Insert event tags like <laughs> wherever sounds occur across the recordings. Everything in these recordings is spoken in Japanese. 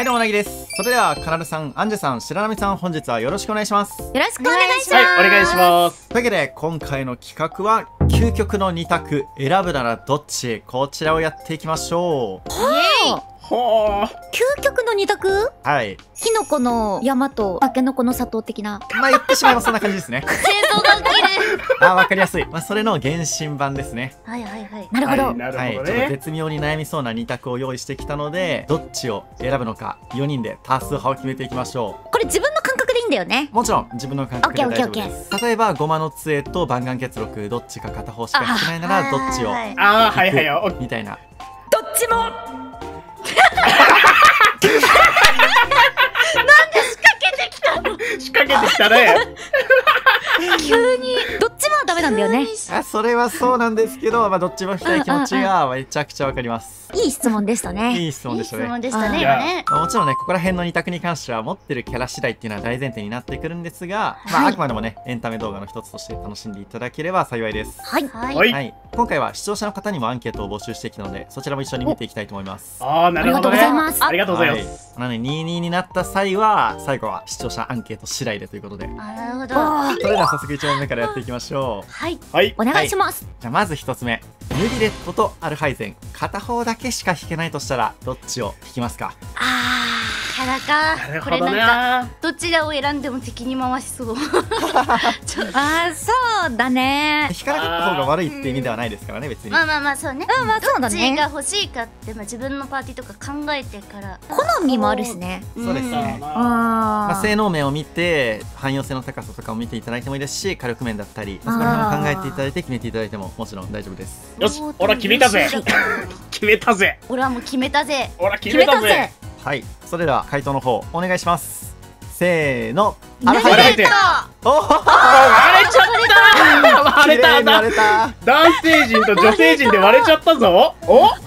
はいどうもなぎです。それではかなるさんアンジェさん白波さん本日はよろしくお願いします。よろしくお願いします。はい、お願いします。というわけで今回の企画は究極の2択選ぶならどっち？こちらをやっていきましょうほー。究極の二択？はいキノコの山とタケノコの砂糖的な？まあ言ってしまえばそんな感じですね <laughs> 製造が起きる。あわかりやすい、まあ、それの原神版ですねはいはいはい。なるほど。はい、なるはい、ほどね。ちょっと絶妙に悩みそうな2択を用意してきたのでどっちを選ぶのか4人で多数派を決めていきましょこれ自分の感覚でいいんだよね。うもちろん自分の感覚で大丈夫です例えばゴマの杖と万願結録どっちか片方しか引けないならどっちをはいああ、はいはいよ。みたいなどっちも仕掛けてきたね。<laughs> 急に。どっちもはダメなんだよね。あそれはそうなんですけど、まあ、どっちもしたい気持ちがめちゃくちゃわかりますいい質問でしたね。いい質問でしたねでしたね、いや今ね。まあもちろんねここら辺の2択に関しては持ってるキャラ次第っていうのは大前提になってくるんですが、まあ、はいあくまでもねエンタメ動画の一つとして楽しんでいただければ幸いですはい。はい。はい。はい、今回は視聴者の方にもアンケートを募集してきたのでそちらも一緒に見ていきたいと思いますああ、なるほどね。ありがとうございますありがとうございまはいす。なので22になった際は最後は視聴者アンケート次第でということであ、なるほど。あそれでは早速1問目からやっていきましょうはい。はい。お願いします。じゃあまず1つ目ヌビレットとアルハイゼン片方だけしか引けないとしたらどっちを引きますか？あキャラか。これなんか、ね。どちらを選んでも敵に回しそう。<laughs> あー、そうだね。引かなかった方が悪いって意味ではないですからね別にまあまあまあ、そうね。うん、まあそうだどっちがね。欲しいかって、まあ、自分のパーティーとか考えてから。好みもあるしね。そうですねあまあ、あ性能面を見て汎用性の高さとかを見ていただいてもいいですし火力面だったりそこら辺を考えていただいて決めていただいてももちろん大丈夫ですよし、俺は決めたぜ。<laughs> 決めたぜ。俺はもう決めたぜ。俺は決めたぜ。はい。それでは回答の方お願いします。せーの。ヌビレットアルハイゼンあれおお割れちゃった。割れた割れた。男性陣と女性陣で割れちゃったぞ。お？折れ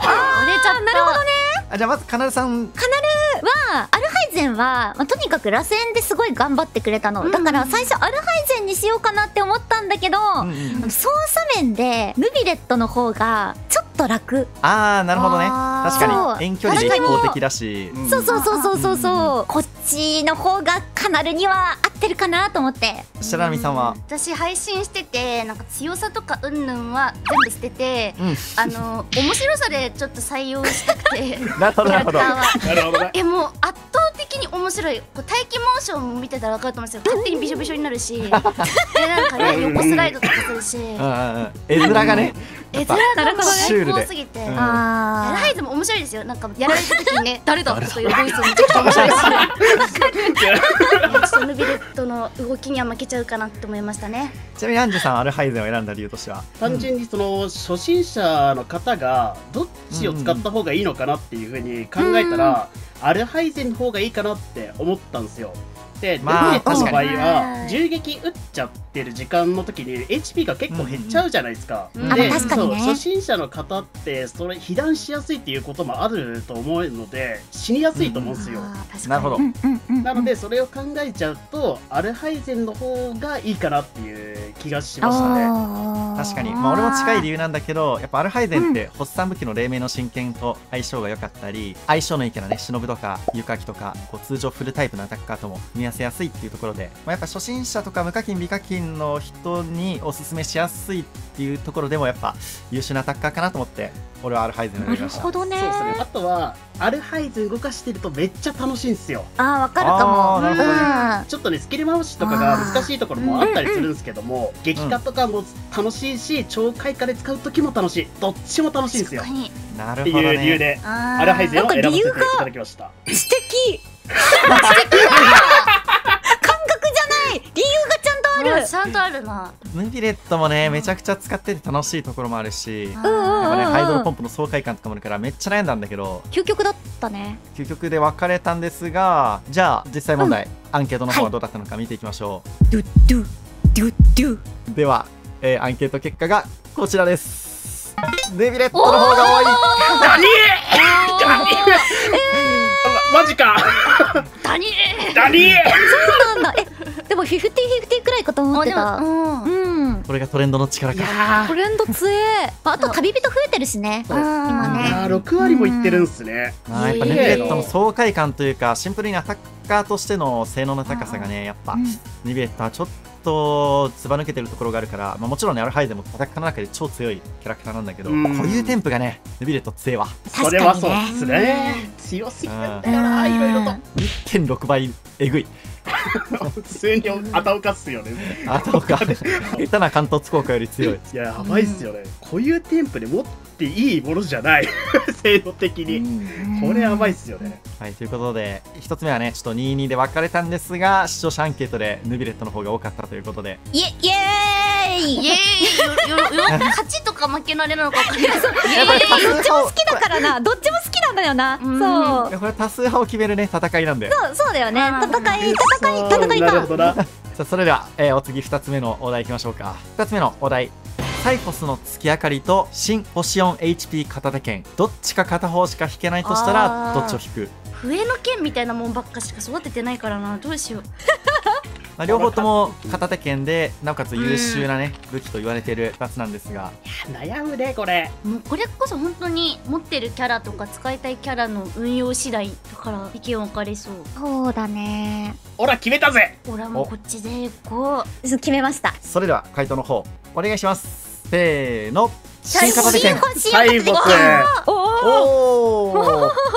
ちゃった。なるほどね。あじゃあまずかなるさんはアルハイゼンは、まあ、とにかく螺旋ですごい頑張ってくれたの、うん。だから最初アルハイゼンにしようかなって思ったんだけど、うんうん操作面でヌビレットの方がちょっと楽、あーなるほどね。確かに。遠距離で一方的だし。うん。そうそうそうそうそう。そう、うん。こっちの方がカナルには合ってるかなと思って。白波さんは？私配信しててなんか強さとかうんぬんは全部捨ててうん。あの面白さでちょっと採用したくて <laughs> なるほどなるほど。キャラクターは。なるほどもう圧倒的に面白い。こう待機モーションも見てたら分かると思うんですよ。<laughs> 勝手にびしょびしょになるし。でなんかね横スライドとかするし。絵面がね <laughs> 絵面なるほどね。が最高すぎて、うん。やらあないでも面白いですよ。なんかやられた時にね <laughs> 誰だ？とかいうボイスもめちゃくちゃ面白いしちょっとヌビレットの動きには負けちゃうかなって思いましたね。ちなみにアンジュさんアルハイゼンを選んだ理由としては？単純にその初心者の方がどっちを使った方がいいのかなっていうふうに考えたら、アルハイゼンの方がいいかなって思ったんですよ。で、まあデビットの場合はに銃撃撃っちゃってる時間の時に HP が結構減っちゃうじゃないですか。うん。で、ね。そう初心者の方ってそれ被弾しやすいっていうこともあると思うので死にやすいと思うんですよ。なるほど。なのでそれを考えちゃうとアルハイゼンの方がいいかなっていう気がしましたね。確かに、まあ、俺も近い理由なんだけどやっぱアルハイゼンって発散武器の黎明の真剣と相性が良かったり相性のいいキャラね忍とかユカキとかこう通常フルタイプのアタッカーとも組み合わせやすいっていうところで、まあ、やっぱ初心者とか無課金美課金の人におすすめしやすいっていうところでもやっぱ優秀なアタッカーかなと思って俺はアルハイゼンを選なびましたるほどね。そうですね。あとはアルハイゼン動かしてるとめっちゃ楽しいんですよ。あーわかるかも。なるほどね。うん。ちょっとねスキル回しとかが難しいところもあったりするんですけども、激化とかも楽しいし超開花で使う時も楽しい。どっちも楽しいんですよ。なるほどねいう理由でアルハイゼンを選ばせていなんか理由がただきました。素敵。<laughs> 感覚るあちゃんとあるな。ヌビレットもねめちゃくちゃ使ってて楽しいところもあるしやっあうんうんぱねうん。ハイドロポンプの爽快感とかもあるからめっちゃ悩んだんだけど究極だったね。究極で分かれたんですがじゃあ実際問題、アンケートの方はどうだったのか見ていきましょドゥドゥドゥドゥ。う、では、えーアンケート結果がこちらです。ネビレットの方が多い。何まマジか！ダニ何そうなと思ってた。あでもうん。うん。これがトレンドの力いかやトレンド強えあと旅人増えてるしね。今ね。ーいやー6割もいってるんすね。まあやっぱネビレットの爽快感というかシンプルにアタッカーとしての性能の高さがねやっぱうんネビレットはちょっとずば抜けてるところがあるから、まあ、もちろんねアルハイゼもアタッカーの中で超強いキャラクターなんだけどうん。固有添付がねネビレット強いわ。それはそう確かにね。っすね強すぎるんだよないろいろと。1.6倍えぐい普通に頭おかっすよね。あとか下手な関東効果より強い。いややばいっすよね。固有添付で持っていいものじゃない。<laughs> 性能的に。これやばいっすよね。はいということで一つ目はねちょっと22で分かれたんですが視聴者アンケートでヌビレットの方が多かったということで。イエイエーイイエーイ <laughs> よよよ勝ちとか負けられるのか分かんない。どっちも好きだからなどっちも好きなんだよな。うん。そう。これ多数派を決めるね戦いなんで。そうそうだよね。うん戦い戦い戦いなるかほどな。<laughs> さあそれでは、えーお次2つ目のお題いきましょうか。2つ目のお題。サイフォスの月明かりと新星4 HP 片手剣。どっちか片方しか引けないとしたらどっちを引く、笛の剣みたいなもんばっかしか育ててないからな。どうしようまあ、両方とも片手剣でなおかつ優秀なね武器と言われている2つなんですが。悩むねこれ。もうこれこそ本当に持ってるキャラとか使いたいキャラの運用次第だから意見分かれそう。そうだね。ほら決めたぜ。俺はもうこっちで行こう決めました。それでは回答の方お願いします。せーの新片手剣サイボスおおおー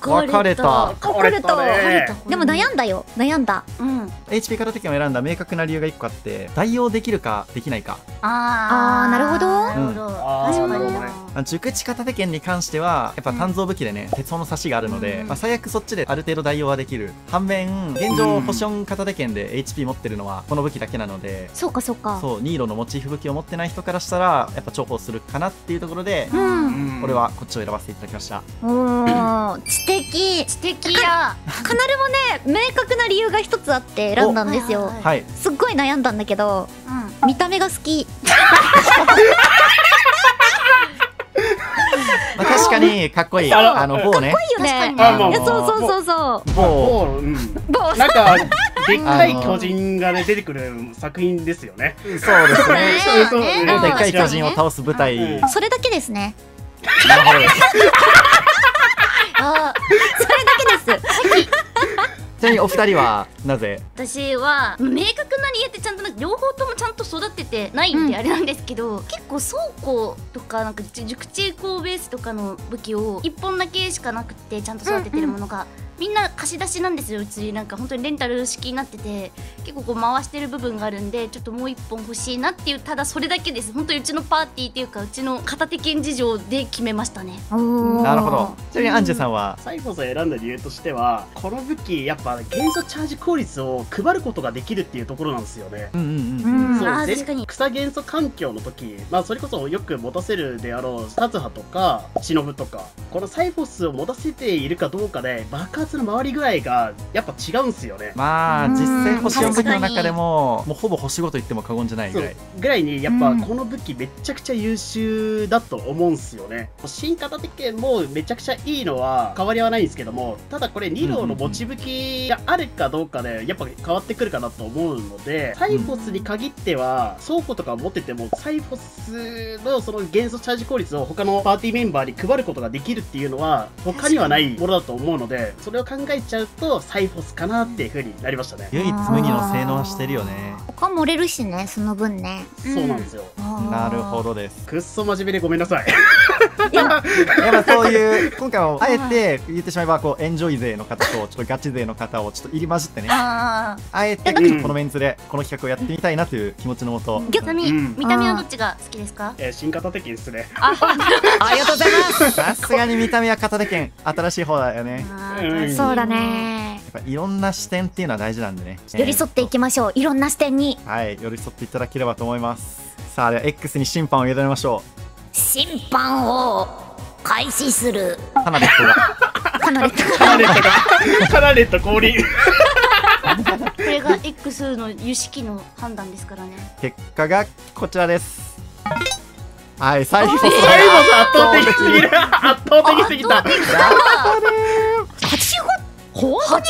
分かれた分かれた分かれたねでも悩んだよ悩んだうん HP 片手剣を選んだ明確な理由が1個あって代用できるかできないかああなるほどなるほどあ確かになるほどねあ熟知片手剣に関してはやっぱ鍛造武器でね、鉄砲の差しがあるので、うんまあ、最悪そっちである程度代用はできる反面現状うん星4片手剣で HP 持ってるのはこの武器だけなのでそうかそうかそうニーロのモチーフ武器を持ってない人からしたらやっぱ重宝するかなっていうところでううん。ん俺はこっちを選ばせていただきました。おー知的。知的や。カナルもね明確な理由が一つあって選んだんですよ。はい。すっごい悩んだんだけどうん。見た目が好き <laughs> まあ、確かにかっこいい。あの某ね。いいよね。あそうそうそうそう。某もううん。某なんかでっかい巨人がね出てくる作品ですよね。そうですね。そうそうね。某でっかい巨人を倒す舞台、うん。それだけですね。なるほど。で <laughs> すあそれだけですちなみにお二人はなぜ？私は明確な理由ってちゃんとなんか両方ともちゃんと育ててないんうん。であれなんですけど、結構倉庫とかなんか熟知工ベースとかの武器を1本だけしかなくってちゃんと育ててるものが、みんな貸し出しなんですようち。なんか本当にレンタル式になってて結構こう回してる部分があるんでちょっともう1本欲しいなっていうただそれだけです。本当にうちのパーティーっていうかうちの片手剣事情で決めましたね。なるほど。ちなみにアンジュさんは？サイフォスを選んだ理由としてはこの武器やっぱ元素チャージ効率を配ることができるっていうところなんですよね。うんうんうんうん。そう。確かに。草元素環境の時、まあ、それこそよく持たせるであろうサツハとか忍とかこのサイフォスを持たせているかどうかで爆発の回り具合がやっぱ違うんすよね。まあうん。実際星4武器の中でももうほぼ星5と言っても過言じゃない。ぐらいぐらいにやっぱうん。この武器めっちゃくちゃ優秀だと思うんすよね。新片手剣もめちゃくちゃいいのは変わりはないんですけどもただこれニロの持ち武器があるかどうかでやっぱ変わってくるかなと思うのでサイフォスに限っては倉庫とか持っててもサイフォスのその元素チャージ効率を他のパーティーメンバーに配ることができるっていうのは他にはないものだと思うのでそれを考えちゃうとサイフォスかなっていう風になりましたね。唯一無二の性能はしてるよね。他漏れるしねその分ね。そうなんですよ。なるほどです。くっそ真面目でごめんなさいいややっぱそういう今回はあえて言ってしまえばこうエンジョイ勢の方とちょっとガチ勢の方をちょっと入り混じってね。ああえてうん。このメンツでこの企画をやってみたいなという気持ちのもと。あちなみにうん。見た目はどっちが好きですか？えー新型的ですねありがとうございますさすがに見た目は片手剣新しい方だよね。そうだね。やっぱいろんな視点っていうのは大事なんでね。寄り添っていきましょう。いろんな視点に。はい寄り添っていただければと思います。さあでは X に審判を委ねましょ審判を開始する。うカナレットが。カナレット。カナレットが。カナレット降臨。これが X の有識の判断ですからね。結果がこちらです。はいサイフォス最後さ圧倒的すぎる。圧倒的すぎた。85ほ80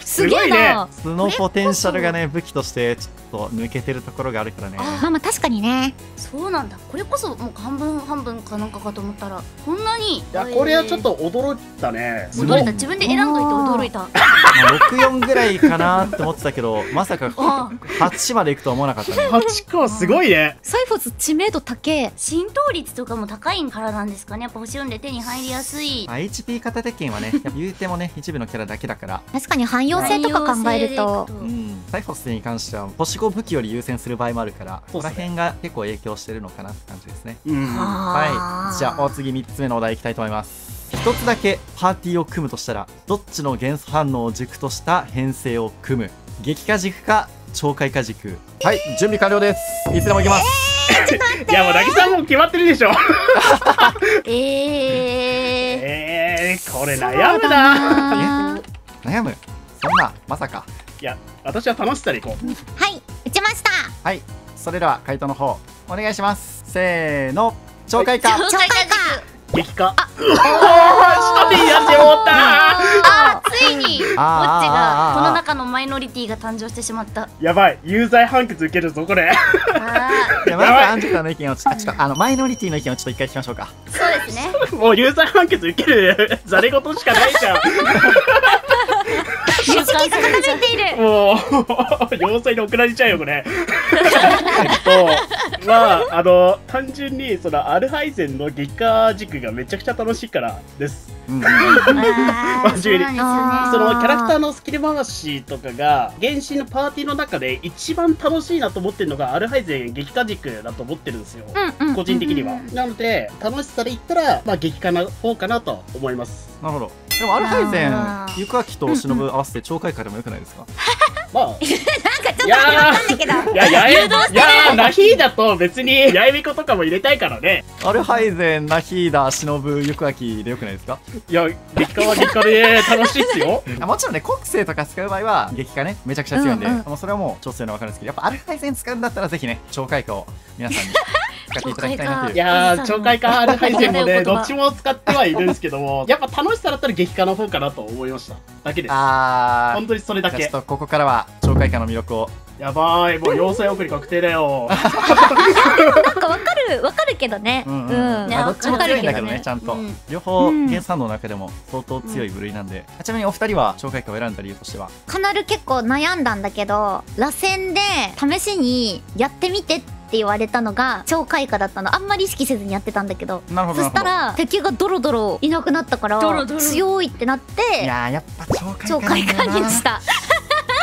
えすげえすごいな素のポテンシャルがね武器としてちょっと抜けてるところがあるからね。あまあまあ確かにね。そうなんだ。これこそもう半分半分かなんかかと思ったらこんなにいいやこれはちょっと驚いたね。すごい。驚いた自分で選んどいて驚いた。まあ64ぐらいかなって思ってたけど <laughs> まさかあ8までいくとは思わなかったね。<laughs> 8かすごいね。サイフォス知名度高え浸透率とかも高いからなんですかね。やっぱ星読んで手に入りやすい。まあ HP 片手剣はねやっぱ言うてもね一部のキャラだけだから。確かに汎用性とか考えると。うん、サイフォスに関しては星5武器より優先する場合もあるからここら辺が結構影響してるのかなって感じですね。うん。はい。じゃあお次3つ目のお題いきたいと思います。一つだけパーティーを組むとしたらどっちの元素反応を軸とした編成を組む？激化軸か超開花軸？はい準備完了です。いつでもいきます。いやもうなぎさんもう決まってるでしょ。<laughs> ええー、これ悩むな。悩むそんなまさか。いや私は楽しさでいこう。はい打ちました。はいそれでは回答の方お願いします。せーの超開花超開花激化おお下手にやってもったあーついにボッチあーがこの中のマイノリティが誕生してしまった。やばい。有罪判決受けるぞこれ。あいやまずはアンジェラの意見をちょっとあのマイノリティの意見をちょっと一回聞きましょうか。ーそうですね。もう有罪判決受けるざれ言しかないじゃん習慣されちゃうている。もう <laughs> 要塞に送られちゃうよこれ。えっとまああの単純にそのアルハイゼンの激化軸がめちゃくちゃ楽しいからですうんあー真面目にそのキャラクターのスキル回しとかが原神のパーティーの中で一番楽しいなと思ってるのがアルハイゼン激化軸だと思ってるんですよ、うんうん個人的には、うんなので楽しさで言ったらまあ激化の方かなと思います。なるほどでもアルハイゼンゆくあきと忍合わせて超開花でもよくないですか？まあ。<laughs> なんかちょっといやーわかんないけど。いや、やえ、いやー、ナヒーだと別に、やえみことかも入れたいからね。アルハイゼンナヒーダ忍ゆくあきでよくないですか？いや、激化は激化で楽しいっすよ。<laughs> あもちろんね国性とか使う場合は激化ねめちゃくちゃ強いんで、うんうんもうそれはもう超強いのは分かるんですけどやっぱアルハイゼン使うんだったらぜひね超開花を皆さんに使っていただきたいなという。いやー、超快かアルハイゼンもね、<laughs> どっちも使ってはいるんですけども、<laughs> やっぱ楽しさだったら激化の方かなと思いました。だけです。あ本当にそれだけ。ちょっ。とここからは超開花の魅力を。やばい、もう要塞送り確定だよ。なんかわかるわかるけどね。ううん。んうん。まあどっちも強いんだけどねちゃんと、うん。両方うん。原産の中でも相当強い部類なんで、ちなみにお二人は超開花を選んだ理由としては？カナル結構悩んだんだけど螺旋で試しにやってみてって言われたのが超開花だったの。あんまり意識せずにやってたんだけど。なるほどそしたら敵がドロドロいなくなったから強いってなっていやーやっぱ超開花にした。<laughs>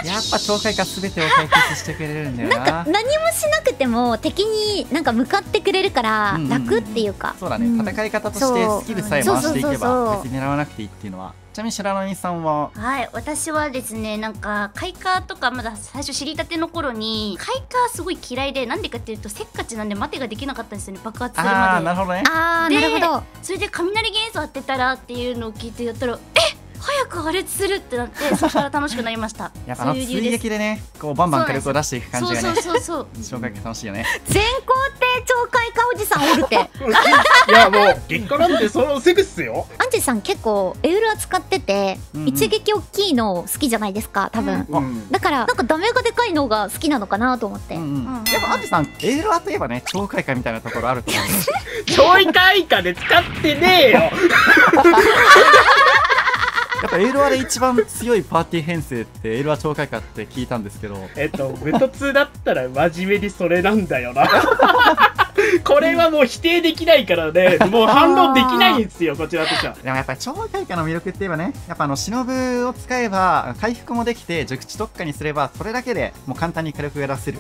やっぱ超開花全てを解決してくれるんだよな。何もしなくても敵になんか向かってくれるからうんうんうん。楽っていうか。そうだね、ん。戦い方としてスキルさえ回していけば別に狙わなくていいっていうのはちなみに白波さんは？はい私はですねなんか開花とかまだ最初知りたての頃に開花すごい嫌いでなんでかっていうとせっかちなんで待てができなかったんですよね爆発するあまで。あなるほどね。あーでなるほど。それで雷元素当てたらっていうのを聞いてやったらえ早く破裂するってなって <laughs> そこから楽しくなりました。<laughs> やっぱあの追撃でねこうバンバン火力を出していく感じがねそうそうそうそう。超開花楽しいよね。全校って超開花おじさんおるって。<laughs> いや、もう、激化なんてそのすぐっすよ。アンジェさん結構エウルア使ってて、うんうん。一撃大きいの好きじゃないですか多分、うんうん。だからなんかダメがでかいのが好きなのかなと思って、うんうん。うん。やっぱアンジさんエールアといえばね超開花みたいなところあると思う。んですちょい開花で使ってねえよ。やっぱエールアで一番強いパーティー編成ってエールア超開花って聞いたんですけどえっと、無凸だったら真面目にそれなんだよな。<laughs> これはもう否定できないからね、もう反論できないんですよ、こちらとしては。でもやっぱり超開花の魅力って言えばねやっぱあの忍を使えば回復もできて熟知特化にすればそれだけでもう簡単に火力が出せる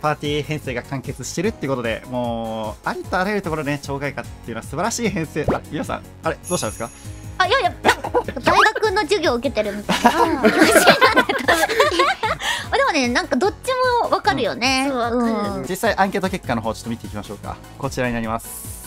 パーティー編成が完結してるってことでもうありとあらゆるところでね超開花っていうのは素晴らしい編成。あ皆さんあれどうしたんですか？あいやいや大学の授業を受けてるみたいな。気持ちになって。たあでもねなんかどっちもわかるよね、うん。実際アンケート結果の方ちょっと見ていきましょうか。こちらになります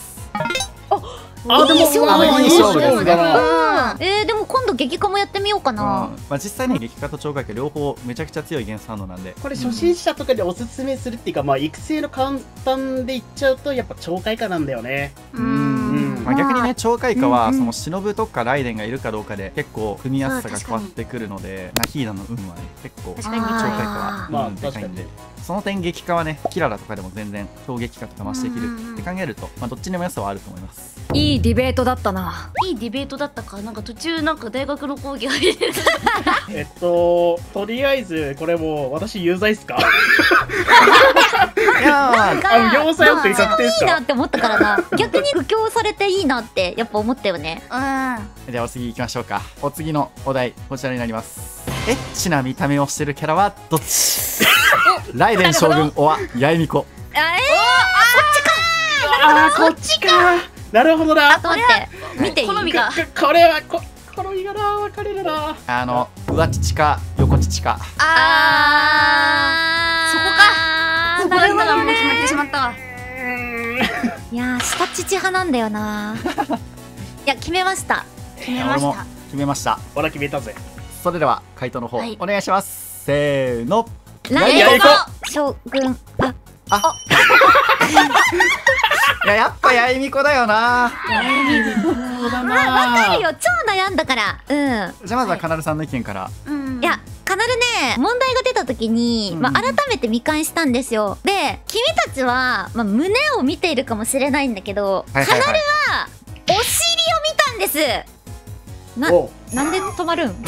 あでもいい勝負ですだ。がうんえー、でも今度激化もやってみようかうん。な、まあ、実際ね激化と超回化両方めちゃくちゃ強い原産度なんで。これ初心者とかでおすすめするっていうか、まあ育成の簡単で言っちゃうとやっぱ超回化なんだよね。ううんん。まあ、逆にね超回化はその忍とかライデンがいるかどうかで結構組みやすさが変わってくるのでナヒーダの運はね結構超確かに。回化はまあいんで。その点激化はねキララとかでも全然超激化とか増していけるって考えると、まあ、どっちにも良さはあると思いますいいディベートだったな。いいディベートだったか？なんか途中なんか大学の講義入れる。<laughs> えっととりあえずこれもう私有罪っすか？い <laughs> やあなんかあの業者よって確定っすか？いいなって思ったからな。<laughs> 逆に布教されていいなってやっぱ思ったよね。うん。じゃあお次行きましょうか。お次のお題こちらになります。エッチな見た目をしてるキャラはどっち？ライデン将軍おは八重美子ああーこっちかなるほどな。え待って。見ていい？好みが。ここれはこ好みがな分かれるな。あの上乳か横乳か。あそこか。そこだったらもう決まってしまったわ。いやー下乳派なんだよな。いや決めました。決めまし俺もた決めました。ほら決めたぜ。それでは回答の方、はい。お願いします。せーの。ライやいこ将軍。あいややっぱ八重美子だよな。まあわかるなよ。超悩んだから。うん。じゃあまずはカナルさんの意見から。うん。いや、カナルね、問題が出た時に、うん。まあ、改めて見返したんですよ。で、君たちは、まあ、胸を見ているかもしれないんだけど、はいはいはい。お尻を見たんですな、お。なんで止まるん？<laughs> ね、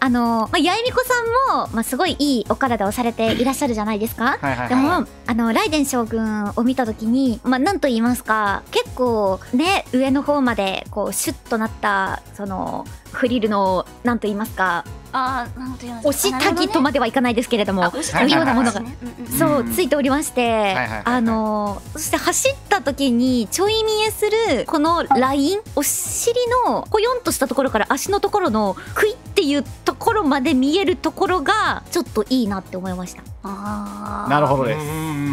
あの、まあ、八重美子さんも、まあ、すごいいいお体をされていらっしゃるじゃないですか？はいはいではい。も、あの、ライデン将軍を見たときに、まあ、なんと言いますか、結構、ね、上の方まで、こう、シュッとなった、その、フリルの、なんと言いますか、あーなんと言いますか押しタギとまではいかないですけれども、押しタギようなものが、そう、うんついておりまして、はいはいはいあのーそして走った時にちょい見えするこのラインお尻のぽよんとしたところから足のところのクイっていうところまで見えるところがちょっといいなって思いました。あー。なるほどで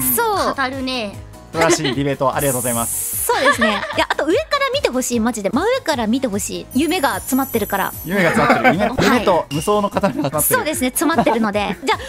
す。そう。語るねらしいディベートありがとうございます。そうですね。いやあと上から見てほしい。マジで真上から見てほしい。夢が詰まってるから。夢が詰まってる。夢, <laughs> はい。夢と無双の方が詰まってる。そうですね。詰まってるので。じゃあ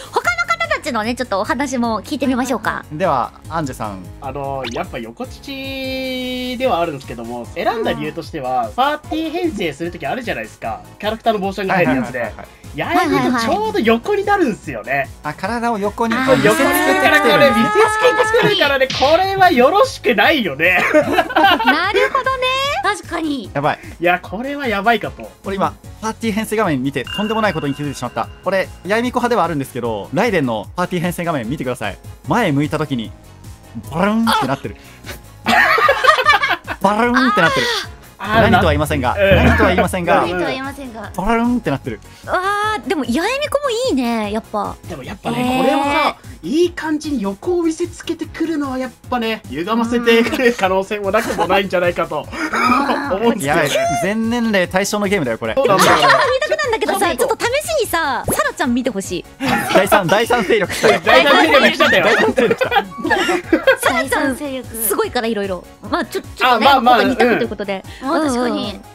ちのねちょっとお話も聞いてみましょうか。ではアンジェさん。あのやっぱ横乳ではあるんですけども選んだ理由としてはパーティー編成するときあるじゃないですか。キャラクターのモーションが入るやつ。ではいややめとちょうど横になるんですよね。あ体を横にあーこう横に見せつけてからこれ見せつけてくるからねこれはよろしくないよね。<laughs> なるほどね確かに。やばい。いやこれはやばいかと。俺今パーティー編成画面見てとんでもないことに気づいてしまった。これ八重美子派ではあるんですけどライデンのパーティー編成画面見てください。前向いた時にバルーンってなってる。<laughs> バルーンってなってる。あ何とは言いませんがうん何とは言いませんがうん何とは言いませんが。バルーンってなってる。あーでも八重美子もいいねやっぱ。でもやっぱね、えーこれはさいい感じに横を見せつけてくるのはやっぱね歪ませてくる可能性もなくもないんじゃないかと。思うんですやばいけど全年齢対象のゲームだよこれ。<laughs> 見たくなんだけどさちょっと試しにさサラちゃん見てほしい。<laughs> 第三第三勢力来たよ。大体見れば来たんだよ第三勢力。ちゃん勢力すごいからいろいろ。まあちょちょっとねあまあまあここに2択ということで、まあ確かに。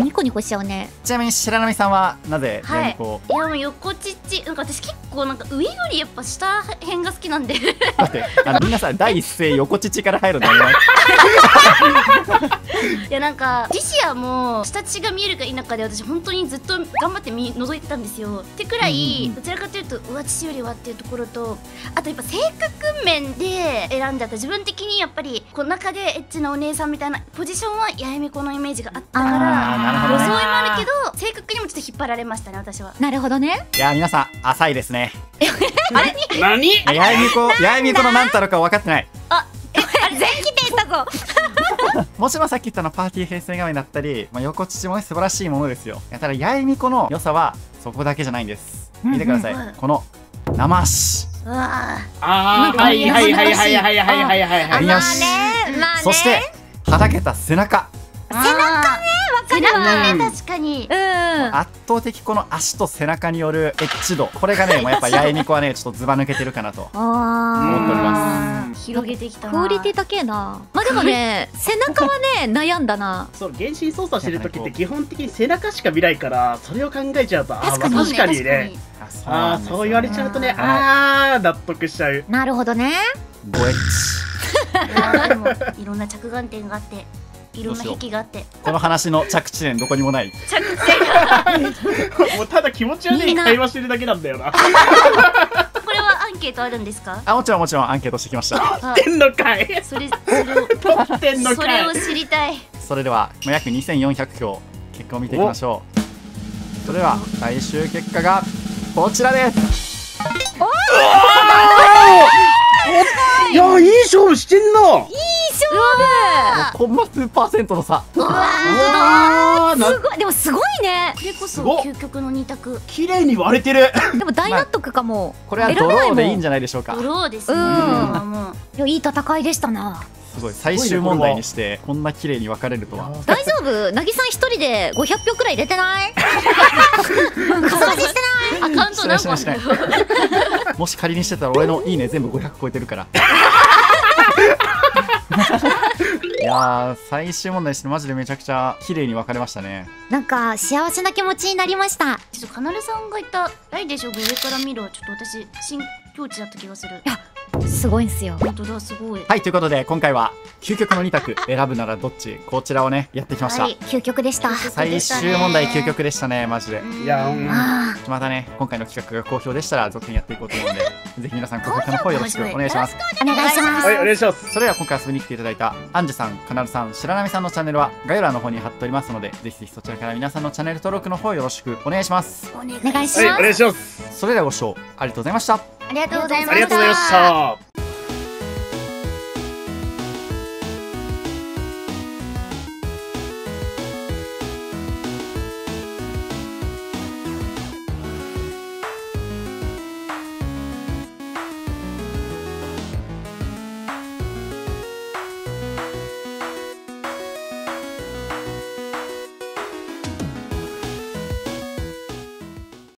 ニコニコしちゃうね。ちなみに白波さんはなぜはい。いやもう横乳なんか私結構なんか上よりやっぱ下辺が好きなんで。だってあのみんなさ第一声横乳から入るのやめない？<laughs> いやなんかジシアも下乳が見えるか否かで私本当にずっと頑張って見覗いてたんですよ。ってくらい、うんうんうん。どちらかというと上乳よりはっていうところとあとやっぱ性格面で選んじゃった自分的にやっぱりこの中でエッチなお姉さんみたいなポジションは八重美子のイメージがあったからなるほどね。装いもあるけど性格にもちょっと引っ張られましたね私は。なるほどね。いや皆さん浅いですね。何？八重美子八重美子の何たるか分かってない。全否定したぞ <laughs> もちろんさっき言ったのパーティー平成画面だったり、まあ、横乳もね素晴らしいものですよ。いやただ八重美子の良さはそこだけじゃないんです。見てください、うんうんこの生足。ああはいはいはいはいはいはいはいはいはいありましまあねまあね。そしてはだけた背中。背中？ねかるわ背中ね確かに。うん。圧倒的この足と背中によるエッジ度。これがねもうやっぱ <laughs> 八重みこはねちょっとズバ抜けてるかなと。あ思っておりまうん広げてきたな。クオリティ高えな。まあでもね <laughs> 背中はね悩んだな。そう原神操作してる時って基本的に背中しか見ないからそれを考えちゃうと確かにまあ確かにね。あそうそう言われちゃうとねはいああ納得しちゃう。なるほどね。5エッジ。確かにでもいろんな着眼点があっていろんな壁があって。この話の着地点どこにもない。着点。が <laughs> もうただ気持ち悪い会話してるだけなんだよな。<laughs> これはアンケートあるんですか？あもちろんもちろんアンケートしてきました。<laughs> あてんのかい。それそれを取ってんのかい。それを知りたい。それではまあ約2400票結果を見ていきましょう。それでは最終結果がこちらです。いやいい勝負してんないい勝コンマ数パーセントの差。うわすごい。でもすごいね。これこそ究極の二択。綺麗に割れてる。でも大納得かも、これはドローでいいんじゃないでしょうか。ドローですね。いやいい戦いでしたな。すごい。最終問題にしてこんな綺麗に分かれるとは。大丈夫？なぎさん一人で500票くらい入れてない？アカウント何本もし仮にしてたら俺のいいね全部500超えてるからいやー最終問題してマジでめちゃくちゃ綺麗に分かれましたね。なんか幸せな気持ちになりました。ちょっとかなるさんが言った「ないでしょう上から見ろ」ちょっと私新境地だった気がするすごいんすよ。本当だすごい。はいということで今回は究極の2択選ぶならどっちこちらをねやってきました、はい究極でした。最終問題究極でしたねマジで。いやうん。あまたね今回の企画が好評でしたら続編やっていこうと思うんでぜひ皆さん高評。価の方よろしくお願いします。ーお願いします。はいお願いします。それでは今回遊びに来ていただいたアンジュさん、カナルさん、白波さんのチャンネルは概要欄の方に貼っておりますのでぜひぜひそちらから皆さんのチャンネル登録の方よろしくお願いします。お願いお願いしはいおます願いします。それではご視聴ありがとうございました。ありがとうございました。ありがとうございました